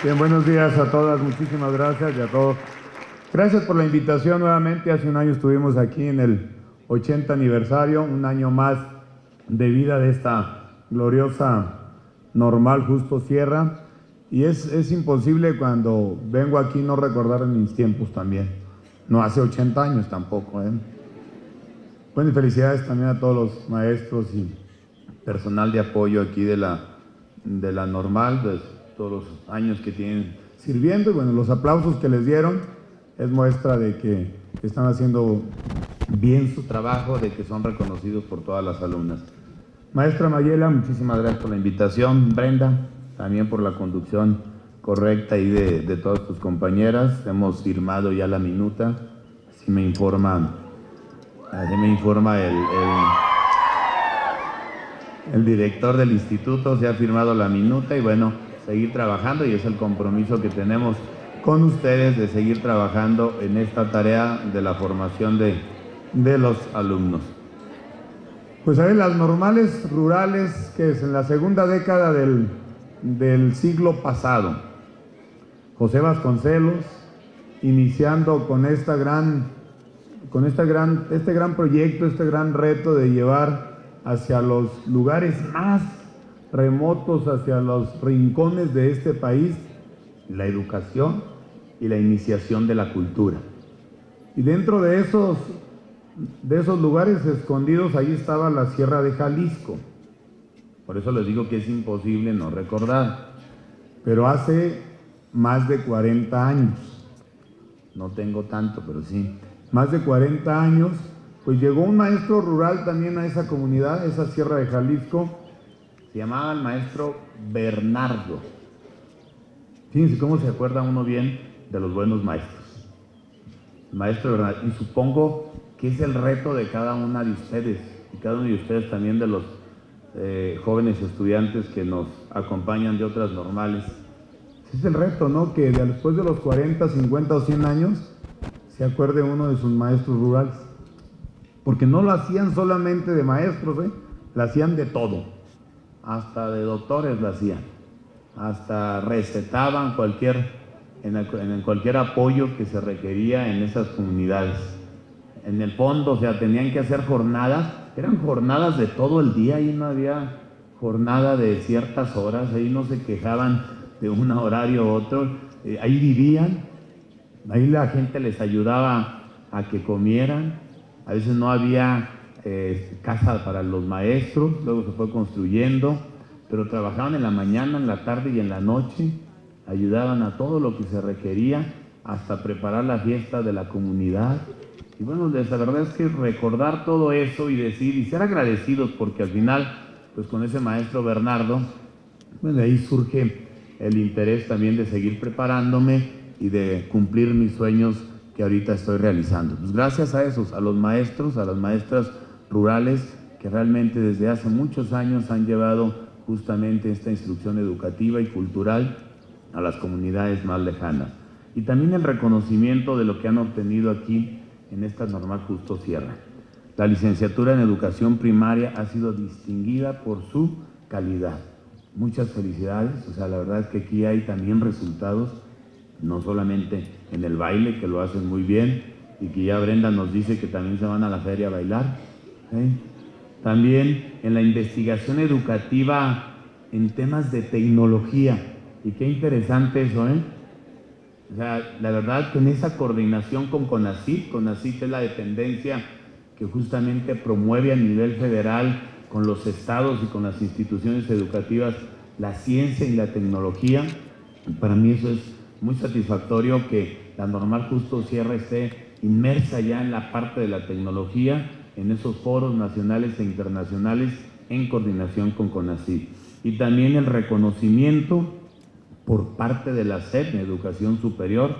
Bien, buenos días a todas, muchísimas gracias y a todos. Gracias por la invitación nuevamente. Hace un año estuvimos aquí en el 80 aniversario, un año más de vida de esta gloriosa normal Justo Sierra. Y es, es imposible cuando vengo aquí no recordar mis tiempos también. No hace 80 años tampoco. ¿eh? Bueno, y felicidades también a todos los maestros y personal de apoyo aquí de la, de la normal. Pues, todos los años que tienen sirviendo y bueno, los aplausos que les dieron es muestra de que están haciendo bien su trabajo, de que son reconocidos por todas las alumnas. Maestra Mayela, muchísimas gracias por la invitación. Brenda, también por la conducción correcta y de, de todas tus compañeras. Hemos firmado ya la minuta, así me informa, así me informa el, el el director del instituto se ha firmado la minuta y bueno, seguir trabajando y es el compromiso que tenemos con ustedes de seguir trabajando en esta tarea de la formación de, de los alumnos. Pues a ver, las normales rurales, que es en la segunda década del, del siglo pasado, José Vasconcelos, iniciando con esta gran, con gran, este gran proyecto, este gran reto de llevar hacia los lugares más remotos hacia los rincones de este país, la educación y la iniciación de la cultura. Y dentro de esos, de esos lugares escondidos, ahí estaba la Sierra de Jalisco. Por eso les digo que es imposible no recordar. Pero hace más de 40 años, no tengo tanto, pero sí, más de 40 años, pues llegó un maestro rural también a esa comunidad, esa Sierra de Jalisco, se llamaba el maestro Bernardo. Fíjense cómo se acuerda uno bien de los buenos maestros. Maestro Bernardo. Y supongo que es el reto de cada una de ustedes, y cada uno de ustedes también de los eh, jóvenes estudiantes que nos acompañan de otras normales. Es el reto, ¿no? Que después de los 40, 50 o 100 años se acuerde uno de sus maestros rurales. Porque no lo hacían solamente de maestros, ¿eh? Lo hacían de todo hasta de doctores lo hacían, hasta recetaban cualquier, en cualquier apoyo que se requería en esas comunidades. En el fondo, o sea, tenían que hacer jornadas, eran jornadas de todo el día, ahí no había jornada de ciertas horas, ahí no se quejaban de un horario u otro, eh, ahí vivían, ahí la gente les ayudaba a que comieran, a veces no había eh, casa para los maestros, luego se fue construyendo, pero trabajaban en la mañana, en la tarde y en la noche, ayudaban a todo lo que se requería, hasta preparar la fiesta de la comunidad. Y bueno, la verdad es que recordar todo eso y decir y ser agradecidos, porque al final, pues con ese maestro Bernardo, pues de ahí surge el interés también de seguir preparándome y de cumplir mis sueños que ahorita estoy realizando. Pues gracias a esos, a los maestros, a las maestras rurales que realmente desde hace muchos años han llevado justamente esta instrucción educativa y cultural a las comunidades más lejanas. Y también el reconocimiento de lo que han obtenido aquí en esta normal Justo Sierra. La licenciatura en educación primaria ha sido distinguida por su calidad. Muchas felicidades, o sea, la verdad es que aquí hay también resultados, no solamente en el baile, que lo hacen muy bien, y que ya Brenda nos dice que también se van a la feria a bailar, ¿eh? También en la investigación educativa en temas de tecnología. Y qué interesante eso, ¿eh? O sea, la verdad que en esa coordinación con CONACYT, CONACYT es la dependencia que justamente promueve a nivel federal con los estados y con las instituciones educativas la ciencia y la tecnología. para mí eso es muy satisfactorio que la normal justo cierre esté inmersa ya en la parte de la tecnología en esos foros nacionales e internacionales en coordinación con CONACYT. Y también el reconocimiento por parte de la SED en Educación Superior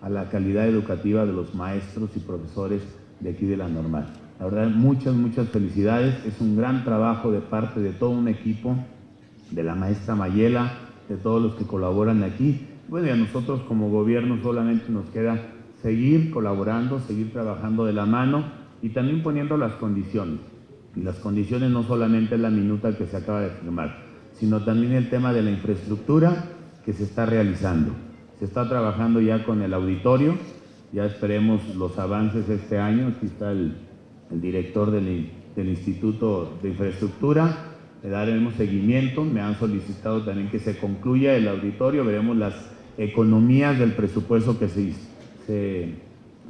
a la calidad educativa de los maestros y profesores de aquí de la normal. La verdad, muchas, muchas felicidades. Es un gran trabajo de parte de todo un equipo, de la maestra Mayela, de todos los que colaboran aquí. Bueno, y a nosotros como gobierno solamente nos queda seguir colaborando, seguir trabajando de la mano y también poniendo las condiciones. Y las condiciones no solamente la minuta que se acaba de firmar, sino también el tema de la infraestructura, que se está realizando. Se está trabajando ya con el auditorio, ya esperemos los avances este año, aquí está el, director del, Instituto de Infraestructura, le daremos seguimiento, me han solicitado también que se concluya el auditorio, veremos las economías del presupuesto que se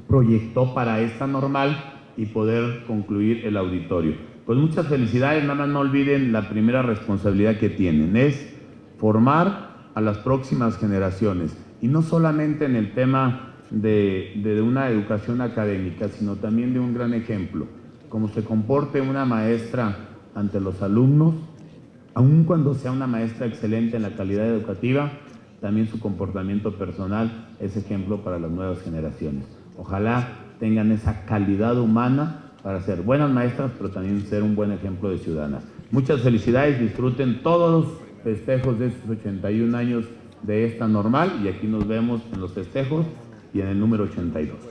proyectó para esta normal y poder concluir el auditorio. Pues muchas felicidades, nada más no olviden la primera responsabilidad que tienen, es formar a las próximas generaciones y no solamente en el tema de, de una educación académica, sino también de un gran ejemplo, cómo se comporte una maestra ante los alumnos, aun cuando sea una maestra excelente en la calidad educativa, también su comportamiento personal es ejemplo para las nuevas generaciones. Ojalá tengan esa calidad humana para ser buenas maestras, pero también ser un buen ejemplo de ciudadanas. Muchas felicidades, disfruten todos los festejos de estos 81 años de esta normal y aquí nos vemos en los festejos y en el número 82.